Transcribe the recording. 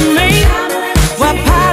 Why? and